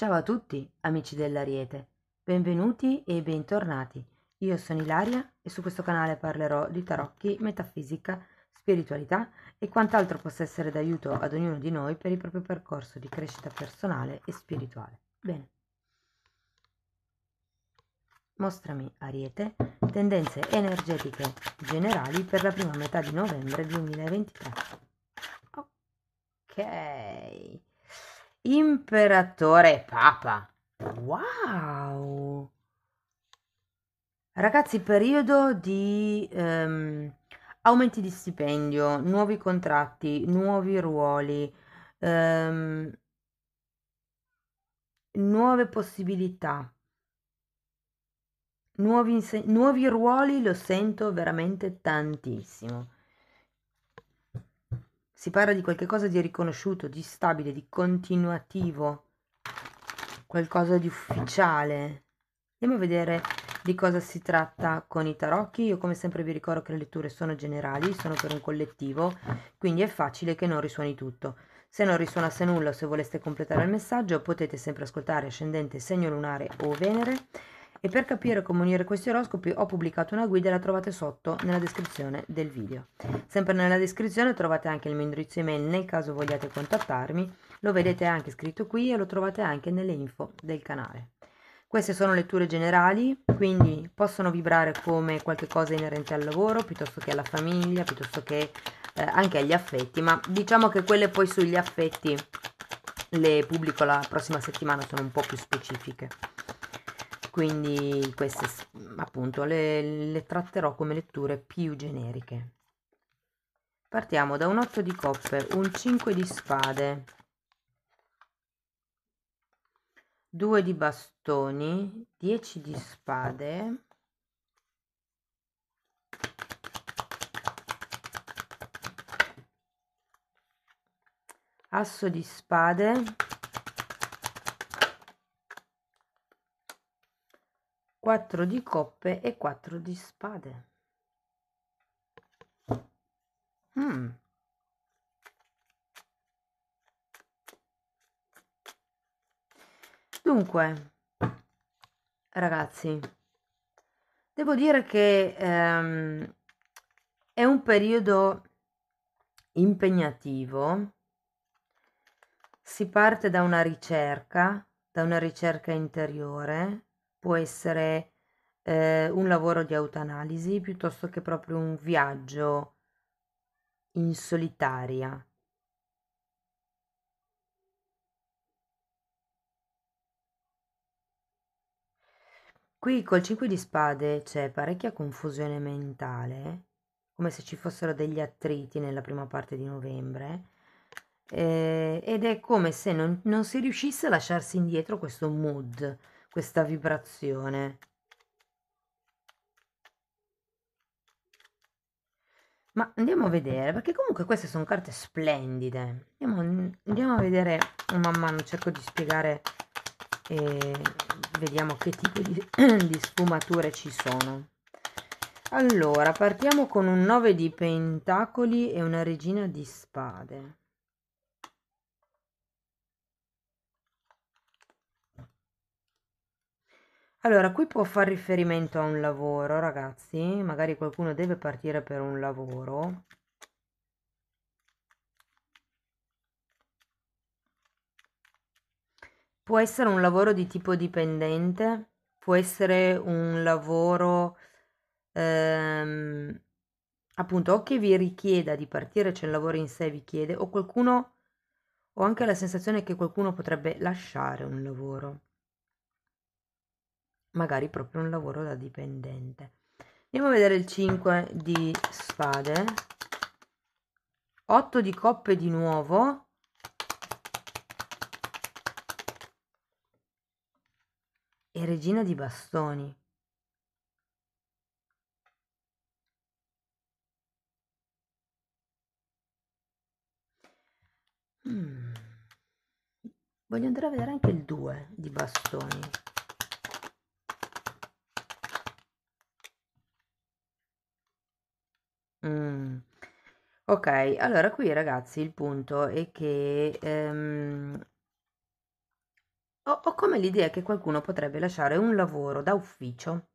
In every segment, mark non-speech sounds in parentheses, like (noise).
Ciao a tutti, amici dell'Ariete. Benvenuti e bentornati. Io sono Ilaria e su questo canale parlerò di tarocchi, metafisica, spiritualità e quant'altro possa essere d'aiuto ad ognuno di noi per il proprio percorso di crescita personale e spirituale. Bene. Mostrami Ariete, tendenze energetiche generali per la prima metà di novembre 2023. Ok. Imperatore Papa. Wow! Ragazzi, periodo di ehm, aumenti di stipendio, nuovi contratti, nuovi ruoli, ehm, nuove possibilità, nuovi, nuovi ruoli lo sento veramente tantissimo. Si parla di qualcosa di riconosciuto, di stabile, di continuativo, qualcosa di ufficiale. Andiamo a vedere di cosa si tratta con i tarocchi. Io come sempre vi ricordo che le letture sono generali, sono per un collettivo, quindi è facile che non risuoni tutto. Se non risuonasse nulla o se voleste completare il messaggio potete sempre ascoltare ascendente, segno lunare o venere e per capire come unire questi oroscopi ho pubblicato una guida e la trovate sotto nella descrizione del video. Sempre nella descrizione trovate anche il mio indirizzo email nel caso vogliate contattarmi, lo vedete anche scritto qui e lo trovate anche nelle info del canale. Queste sono letture generali, quindi possono vibrare come qualcosa inerente al lavoro, piuttosto che alla famiglia, piuttosto che eh, anche agli affetti, ma diciamo che quelle poi sugli affetti le pubblico la prossima settimana, sono un po' più specifiche quindi queste appunto le, le tratterò come letture più generiche. Partiamo da un 8 di coppe, un 5 di spade, 2 di bastoni, 10 di spade, asso di spade, 4 di coppe e 4 di spade. Mm. Dunque, ragazzi, devo dire che ehm, è un periodo impegnativo. Si parte da una ricerca, da una ricerca interiore può essere eh, un lavoro di autoanalisi piuttosto che proprio un viaggio in solitaria. Qui col 5 di spade c'è parecchia confusione mentale, come se ci fossero degli attriti nella prima parte di novembre, eh, ed è come se non, non si riuscisse a lasciarsi indietro questo mood questa vibrazione. Ma andiamo a vedere, perché comunque queste sono carte splendide. Andiamo, andiamo a vedere man mano, cerco di spiegare e vediamo che tipo di, (clears throat) di sfumature ci sono. Allora, partiamo con un 9 di pentacoli e una regina di spade. Allora, qui può far riferimento a un lavoro, ragazzi, magari qualcuno deve partire per un lavoro. Può essere un lavoro di tipo dipendente, può essere un lavoro ehm, appunto o che vi richieda di partire, cioè il lavoro in sé vi chiede, o qualcuno, ho anche la sensazione che qualcuno potrebbe lasciare un lavoro magari proprio un lavoro da dipendente. Andiamo a vedere il 5 di spade, 8 di coppe di nuovo, e regina di bastoni. Hmm. Voglio andare a vedere anche il 2 di bastoni. Ok, allora qui ragazzi il punto è che ehm, Ho, ho come l'idea che qualcuno potrebbe lasciare un lavoro da ufficio,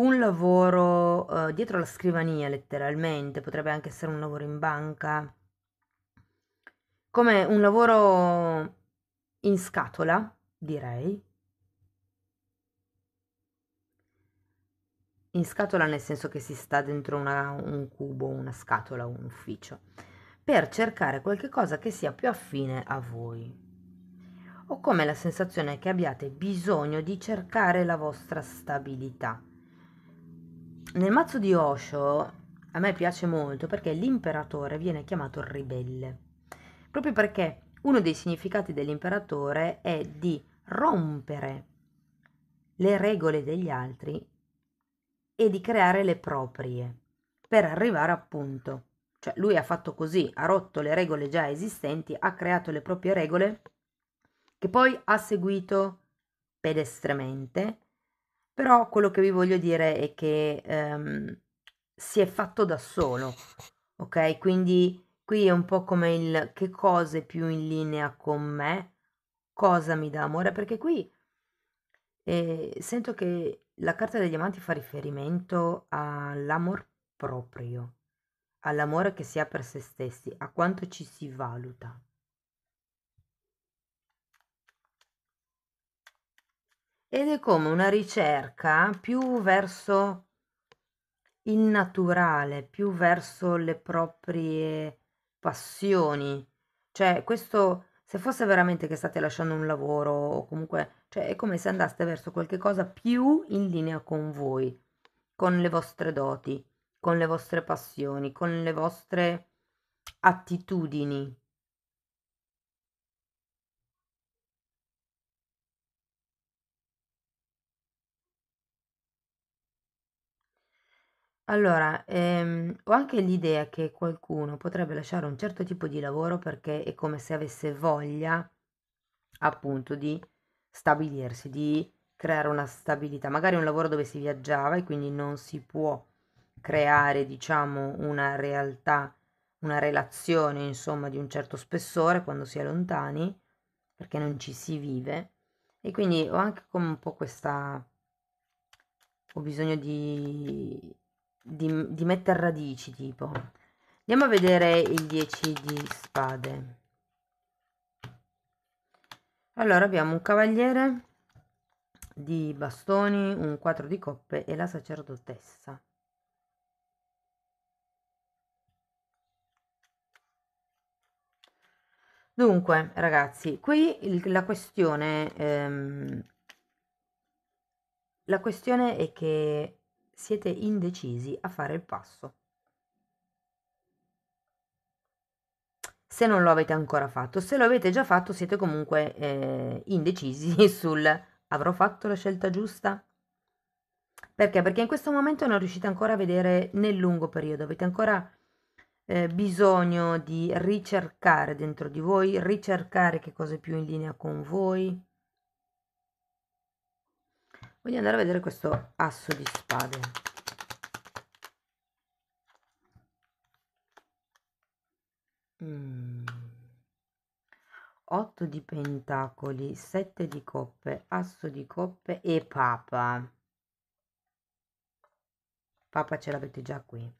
un lavoro eh, dietro la scrivania letteralmente, potrebbe anche essere un lavoro in banca, come un lavoro in scatola, direi. In scatola nel senso che si sta dentro una, un cubo, una scatola, un ufficio, per cercare qualche cosa che sia più affine a voi. Ho come la sensazione che abbiate bisogno di cercare la vostra stabilità. Nel mazzo di Osho a me piace molto perché l'imperatore viene chiamato ribelle, proprio perché uno dei significati dell'imperatore è di rompere le regole degli altri e di creare le proprie per arrivare appunto. Cioè lui ha fatto così, ha rotto le regole già esistenti, ha creato le proprie regole che poi ha seguito pedestremente, però quello che vi voglio dire è che um, si è fatto da solo, ok? Quindi qui è un po' come il che cose più in linea con me, cosa mi dà amore, perché qui eh, sento che la carta degli amanti fa riferimento all'amor proprio, all'amore che si ha per se stessi, a quanto ci si valuta. Ed è come una ricerca più verso il naturale, più verso le proprie passioni. Cioè, questo, se fosse veramente che state lasciando un lavoro o comunque, cioè è come se andaste verso qualche cosa più in linea con voi, con le vostre doti, con le vostre passioni, con le vostre attitudini. Allora, ehm, ho anche l'idea che qualcuno potrebbe lasciare un certo tipo di lavoro perché è come se avesse voglia, appunto, di stabilirsi, di creare una stabilità. Magari un lavoro dove si viaggiava e quindi non si può creare, diciamo, una realtà, una relazione, insomma, di un certo spessore quando si è lontani, perché non ci si vive. E quindi ho anche come un po' questa... ho bisogno di di, di mettere radici tipo. Andiamo a vedere il 10 di spade. Allora abbiamo un cavaliere di bastoni un 4 di coppe e la sacerdotessa. Dunque, ragazzi, qui il, la questione ehm, la questione è che siete indecisi a fare il passo. Se non lo avete ancora fatto, se lo avete già fatto siete comunque eh, indecisi (laughs) sul avrò fatto la scelta giusta? Perché? Perché in questo momento non riuscite ancora a vedere nel lungo periodo, avete ancora eh, bisogno di ricercare dentro di voi, ricercare che cosa è più in linea con voi, voglio andare a vedere questo asso di spade. Mm. 8 di pentacoli 7 di coppe asso di coppe e papa. Papa ce l'avete già qui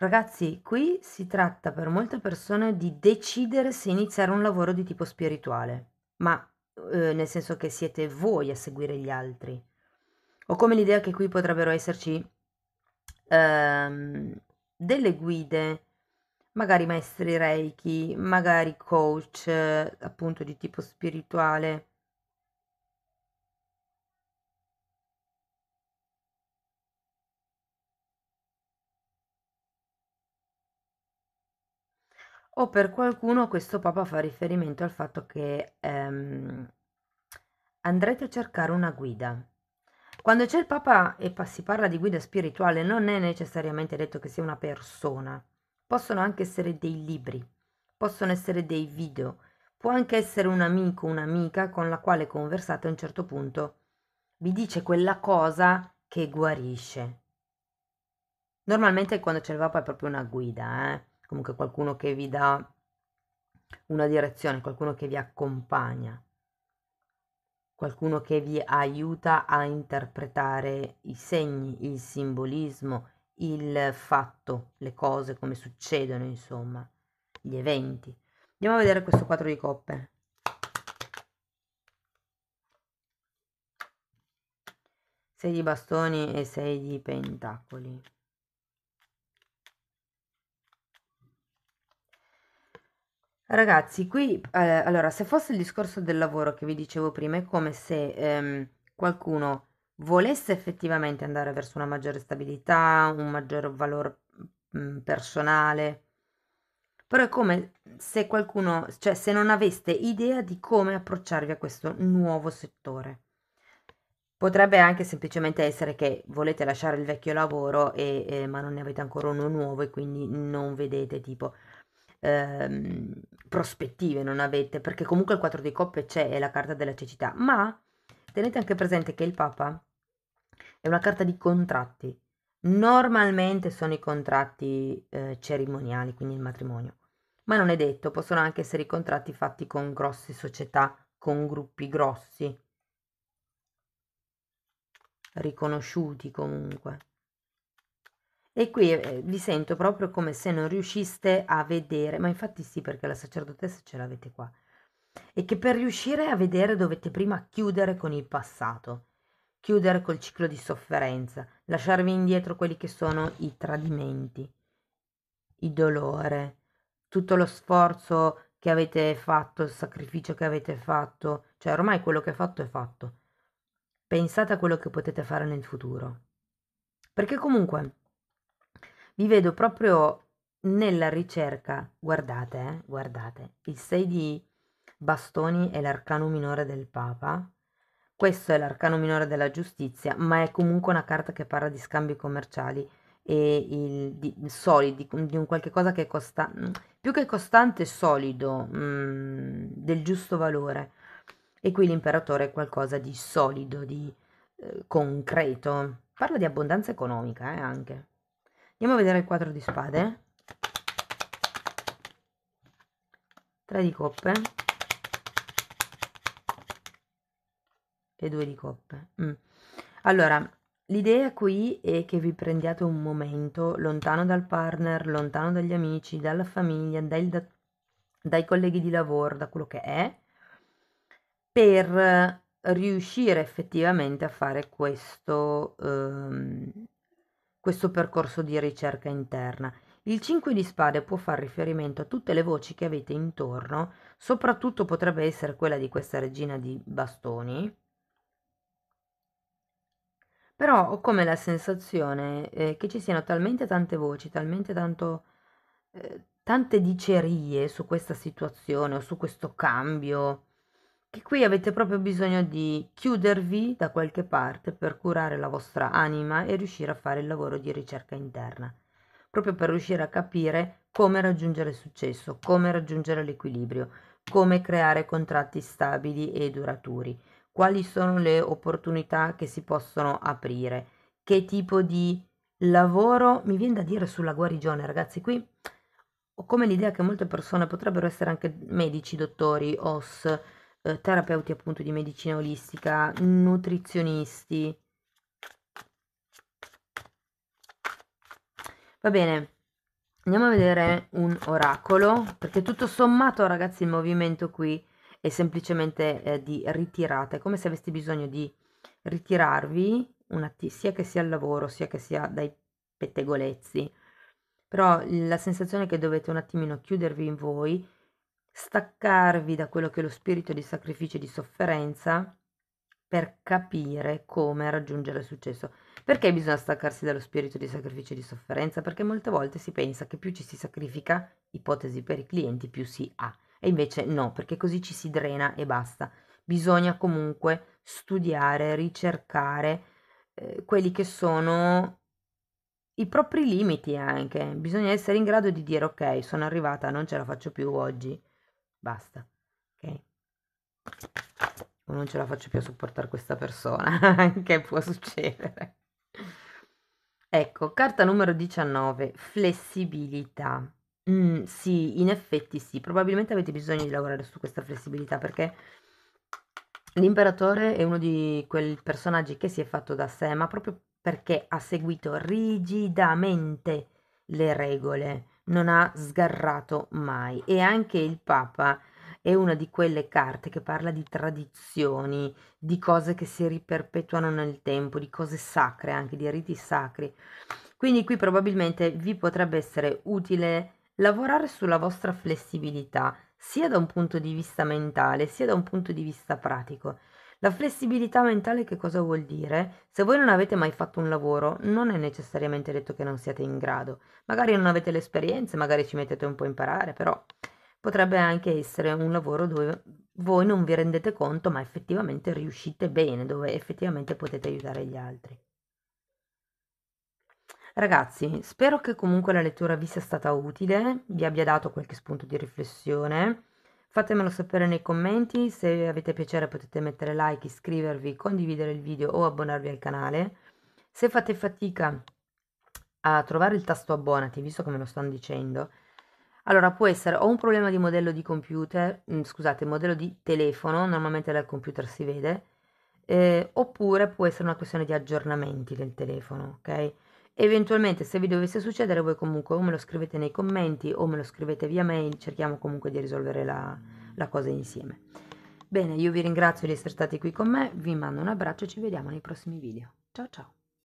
Ragazzi, qui si tratta per molte persone di decidere se iniziare un lavoro di tipo spirituale, ma eh, nel senso che siete voi a seguire gli altri. Ho come l'idea che qui potrebbero esserci ehm, delle guide, magari maestri reiki, magari coach, eh, appunto di tipo spirituale o per qualcuno questo papa fa riferimento al fatto che ehm, andrete a cercare una guida. Quando c'è il papa e si parla di guida spirituale non è necessariamente detto che sia una persona, possono anche essere dei libri, possono essere dei video, può anche essere un amico, un'amica con la quale conversate a un certo punto vi dice quella cosa che guarisce. Normalmente quando c'è il papa è proprio una guida, eh? Comunque qualcuno che vi dà una direzione, qualcuno che vi accompagna, qualcuno che vi aiuta a interpretare i segni, il simbolismo, il fatto, le cose, come succedono, insomma, gli eventi. Andiamo a vedere questo quattro di coppe. Sei di bastoni e sei di pentacoli. Ragazzi, qui, eh, allora, se fosse il discorso del lavoro che vi dicevo prima, è come se ehm, qualcuno volesse effettivamente andare verso una maggiore stabilità, un maggior valore mh, mm, personale, però è come se qualcuno, cioè se non aveste idea di come approcciarvi a questo nuovo settore. Potrebbe anche semplicemente essere che volete lasciare il vecchio lavoro e, eh, ma non ne avete ancora uno nuovo e quindi non vedete tipo ehm, prospettive, non avete, perché comunque il 4 di coppe c'è, è la carta della cecità, ma tenete anche presente che il Papa è una carta di contratti. Normalmente sono i contratti eh, cerimoniali, quindi il matrimonio, ma non è detto, possono anche essere i contratti fatti con grosse società, con gruppi grossi, riconosciuti comunque. E qui eh, vi sento proprio come se non riusciste a vedere, ma infatti sì, perché la sacerdotessa ce l'avete qua, e che per riuscire a vedere dovete prima chiudere con il passato, chiudere col ciclo di sofferenza, lasciarvi indietro quelli che sono i tradimenti, il dolore, tutto lo sforzo che avete fatto, il sacrificio che avete fatto, cioè ormai quello che è fatto è fatto. Pensate a quello che potete fare nel futuro. Perché comunque vi vedo proprio nella ricerca, guardate, eh, guardate, il 6 di bastoni è l'arcano minore del Papa, questo è l'arcano minore della giustizia, ma è comunque una carta che parla di scambi commerciali e il, di, solidi, di un qualche cosa che costa, più che costante, solido, mh, mm, del giusto valore. E qui l'imperatore è qualcosa di solido, di eh, concreto. Parla di abbondanza economica eh, anche. Andiamo a vedere il quadro di spade. 3 di coppe. E 2 di coppe. Mm. Allora, l'idea qui è che vi prendiate un momento lontano dal partner, lontano dagli amici, dalla famiglia, dai, da, dai colleghi di lavoro, da quello che è, per riuscire effettivamente a fare questo um, questo percorso di ricerca interna. Il 5 di spade può fare riferimento a tutte le voci che avete intorno, soprattutto potrebbe essere quella di questa regina di bastoni, però ho come la sensazione eh, che ci siano talmente tante voci, talmente tanto, eh, tante dicerie su questa situazione o su questo cambio, che qui avete proprio bisogno di chiudervi da qualche parte per curare la vostra anima e riuscire a fare il lavoro di ricerca interna, proprio per riuscire a capire come raggiungere successo, come raggiungere l'equilibrio, come creare contratti stabili e duraturi, quali sono le opportunità che si possono aprire, che tipo di lavoro mi viene da dire sulla guarigione, ragazzi, qui ho come l'idea che molte persone potrebbero essere anche medici, dottori, OS, eh, terapeuti appunto di medicina olistica, nutrizionisti. Va bene, andiamo a vedere un oracolo, perché tutto sommato ragazzi il movimento qui è semplicemente eh, di ritirata, è come se aveste bisogno di ritirarvi sia che sia al lavoro, sia che sia dai pettegolezzi, però la sensazione è che dovete un attimino chiudervi in voi staccarvi da quello che è lo spirito di sacrificio e di sofferenza per capire come raggiungere il successo. Perché bisogna staccarsi dallo spirito di sacrificio e di sofferenza? Perché molte volte si pensa che più ci si sacrifica, ipotesi per i clienti, più si ha. E invece no, perché così ci si drena e basta. Bisogna comunque studiare, ricercare eh, quelli che sono i propri limiti anche. Bisogna essere in grado di dire ok, sono arrivata, non ce la faccio più oggi basta, ok? Non ce la faccio più a sopportare questa persona, (laughs) anche può succedere. Ecco, carta numero 19, flessibilità. Mm, sì, in effetti sì, probabilmente avete bisogno di lavorare su questa flessibilità perché l'imperatore è uno di quei personaggi che si è fatto da sé, ma proprio perché ha seguito rigidamente le regole, non ha sgarrato mai. E anche il Papa è una di quelle carte che parla di tradizioni, di cose che si riperpetuano nel tempo, di cose sacre, anche di riti sacri. Quindi qui probabilmente vi potrebbe essere utile lavorare sulla vostra flessibilità, sia da un punto di vista mentale, sia da un punto di vista pratico. La flessibilità mentale che cosa vuol dire? Se voi non avete mai fatto un lavoro, non è necessariamente detto che non siate in grado. Magari non avete l'esperienza, magari ci mettete un po' a imparare, però potrebbe anche essere un lavoro dove voi non vi rendete conto, ma effettivamente riuscite bene, dove effettivamente potete aiutare gli altri. Ragazzi, spero che comunque la lettura vi sia stata utile, vi abbia dato qualche spunto di riflessione. Fatemelo sapere nei commenti, se avete piacere potete mettere like, iscrivervi, condividere il video o abbonarvi al canale. Se fate fatica a trovare il tasto abbonati, visto che me lo stanno dicendo, allora può essere o un problema di modello di computer, mm, scusate, modello di telefono, normalmente dal computer si vede, eh, oppure può essere una questione di aggiornamenti del telefono, ok? Eventualmente se vi dovesse succedere voi comunque o me lo scrivete nei commenti o me lo scrivete via mail, cerchiamo comunque di risolvere la, la cosa insieme. Bene, io vi ringrazio di essere stati qui con me, vi mando un abbraccio e ci vediamo nei prossimi video. Ciao ciao!